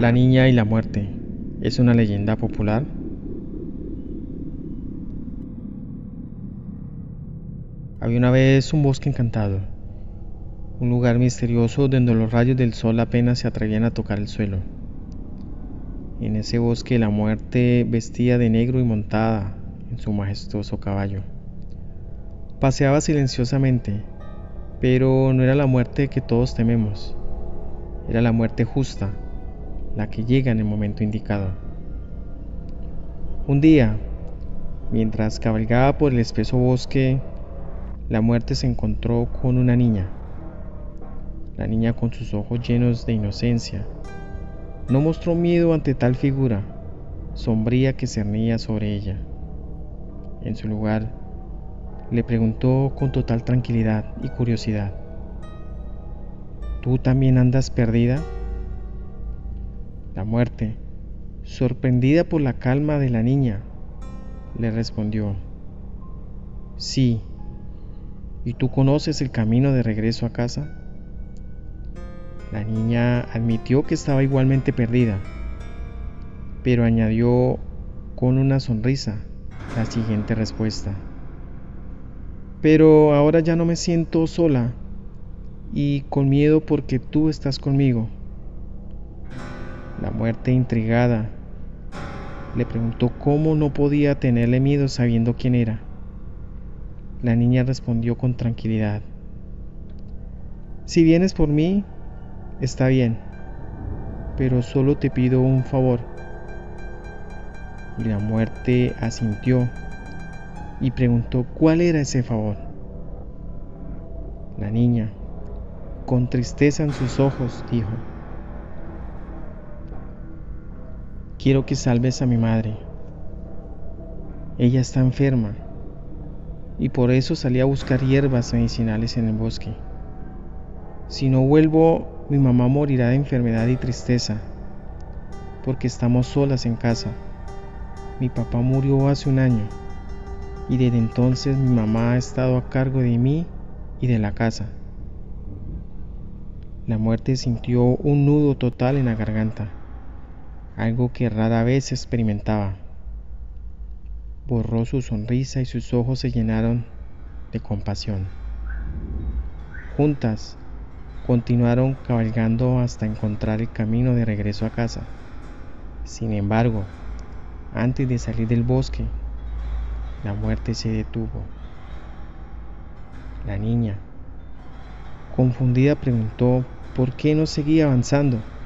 La niña y la muerte es una leyenda popular. Había una vez un bosque encantado, un lugar misterioso donde los rayos del sol apenas se atrevían a tocar el suelo. En ese bosque la muerte vestía de negro y montada en su majestuoso caballo. Paseaba silenciosamente, pero no era la muerte que todos tememos, era la muerte justa la que llega en el momento indicado. Un día, mientras cabalgaba por el espeso bosque, la muerte se encontró con una niña. La niña con sus ojos llenos de inocencia no mostró miedo ante tal figura sombría que cernía sobre ella. En su lugar, le preguntó con total tranquilidad y curiosidad, ¿Tú también andas perdida? La muerte, sorprendida por la calma de la niña, le respondió, Sí, ¿y tú conoces el camino de regreso a casa? La niña admitió que estaba igualmente perdida, pero añadió con una sonrisa la siguiente respuesta. Pero ahora ya no me siento sola y con miedo porque tú estás conmigo. La muerte intrigada le preguntó cómo no podía tenerle miedo sabiendo quién era. La niña respondió con tranquilidad. Si vienes por mí, está bien, pero solo te pido un favor. Y la muerte asintió y preguntó cuál era ese favor. La niña, con tristeza en sus ojos, dijo, Quiero que salves a mi madre. Ella está enferma y por eso salí a buscar hierbas medicinales en el bosque. Si no vuelvo, mi mamá morirá de enfermedad y tristeza, porque estamos solas en casa. Mi papá murió hace un año y desde entonces mi mamá ha estado a cargo de mí y de la casa. La muerte sintió un nudo total en la garganta algo que rara vez experimentaba. Borró su sonrisa y sus ojos se llenaron de compasión. Juntas continuaron cabalgando hasta encontrar el camino de regreso a casa. Sin embargo, antes de salir del bosque, la muerte se detuvo. La niña, confundida, preguntó por qué no seguía avanzando.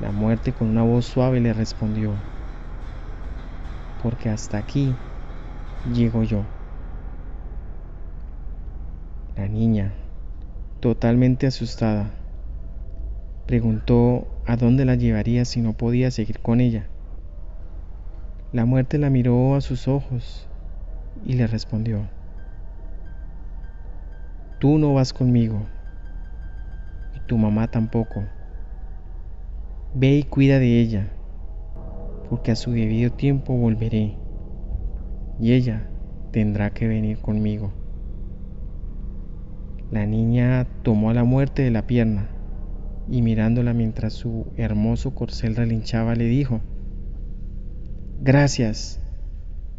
La muerte con una voz suave le respondió, porque hasta aquí llego yo. La niña, totalmente asustada, preguntó a dónde la llevaría si no podía seguir con ella. La muerte la miró a sus ojos y le respondió, Tú no vas conmigo y tu mamá tampoco. Ve y cuida de ella, porque a su debido tiempo volveré, y ella tendrá que venir conmigo. La niña tomó a la muerte de la pierna y mirándola mientras su hermoso corcel relinchaba le dijo, Gracias,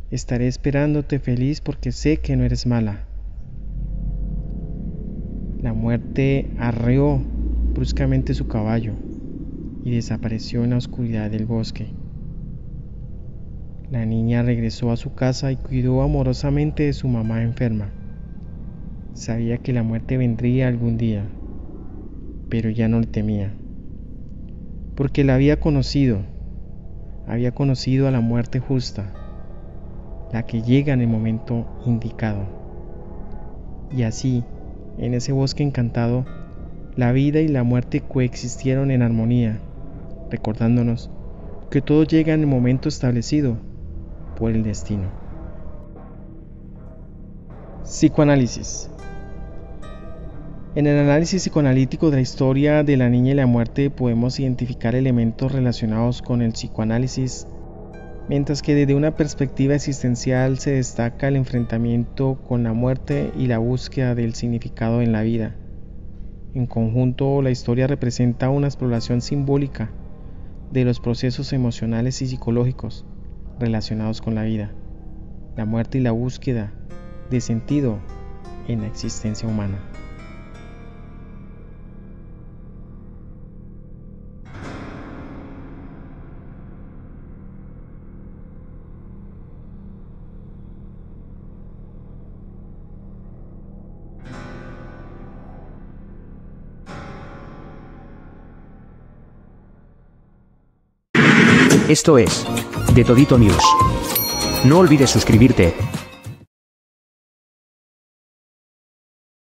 estaré esperándote feliz porque sé que no eres mala. La muerte arreó bruscamente su caballo y desapareció en la oscuridad del bosque. La niña regresó a su casa y cuidó amorosamente de su mamá enferma. Sabía que la muerte vendría algún día, pero ya no le temía, porque la había conocido, había conocido a la muerte justa, la que llega en el momento indicado. Y así, en ese bosque encantado, la vida y la muerte coexistieron en armonía recordándonos que todo llega en el momento establecido por el destino. Psicoanálisis. En el análisis psicoanalítico de la historia de la niña y la muerte podemos identificar elementos relacionados con el psicoanálisis, mientras que desde una perspectiva existencial se destaca el enfrentamiento con la muerte y la búsqueda del significado en la vida. En conjunto, la historia representa una exploración simbólica de los procesos emocionales y psicológicos relacionados con la vida, la muerte y la búsqueda de sentido en la existencia humana. Esto es De Todito News. No olvides suscribirte